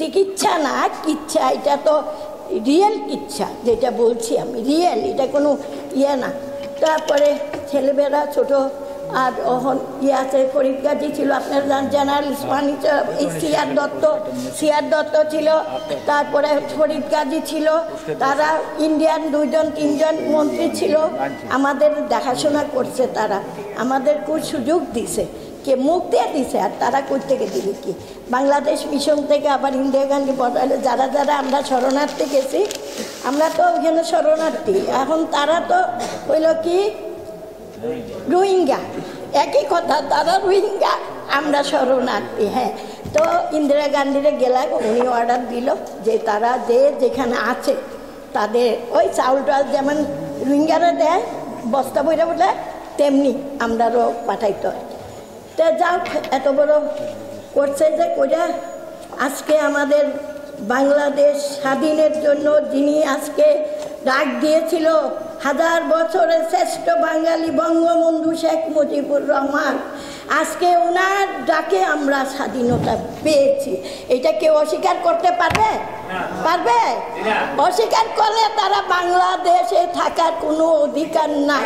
চিকিৎসা না কিচ্ছা এটা তো রিয়েল কিচ্ছা যেটা বলছি আমি রিয়েল এটা কোনো ইয়ে না। তারপরে ছেলেমেয়েরা ছোট, আর ওহন ইয়ে আছে ফরিদ গাজী ছিল আপনার জানাল ইসমানি এই সিয়ার দত্ত সিয়ার দত্ত ছিল, তারপরে ফরিদ গাজী ছিল তারা ইন্ডিয়ান দুইজন, তিনজন মন্ত্রী ছিল, আমাদের দেখাশোনা করছে তারা আমাদের খুব সুযোগ দিছে। কে মুখ দিয়ে দিছে আর তারা থেকে দিবে কি? বাংলাদেশ মিশন থেকে আবার ইন্দিরা গান্ধী বদলে যারা যারা আমরা শরণার্থী গেছি, আমরা তো ওইখানে শরণার্থী। এখন তারা তো হইল কি? রোহিঙ্গা। একই কথা, তারা রোহিঙ্গা, আমরা শরণার্থী হ্যাঁ। তো ইন্দিরা গান্ধীরে গেলাম উনি অর্ডার দিল যে তারা যে যেখানে আছে, তাদের ওই চাউল টাউল যেমন রোহিঙ্গারা দেয়, বস্তা বইরা বলে, তেমনি আমরাও পাঠাইতে হয়। তো যাও এত বড় করছে যে কইরা আজকে আমাদের বাংলাদেশ স্বাধীনের জন্য যিনি আজকে ডাক দিয়েছিল হাজার বছরের শ্রেষ্ঠ বাঙালি বঙ্গবন্ধু শেখ মুজিবুর রহমান। আজকে ওনার ডাকে আমরা স্বাধীনতা পেয়েছি। এটা কেউ অস্বীকার করতে পারবে? পারবে? অস্বীকার করলে তারা বাংলাদেশে থাকার কোনো অধিকার নাই।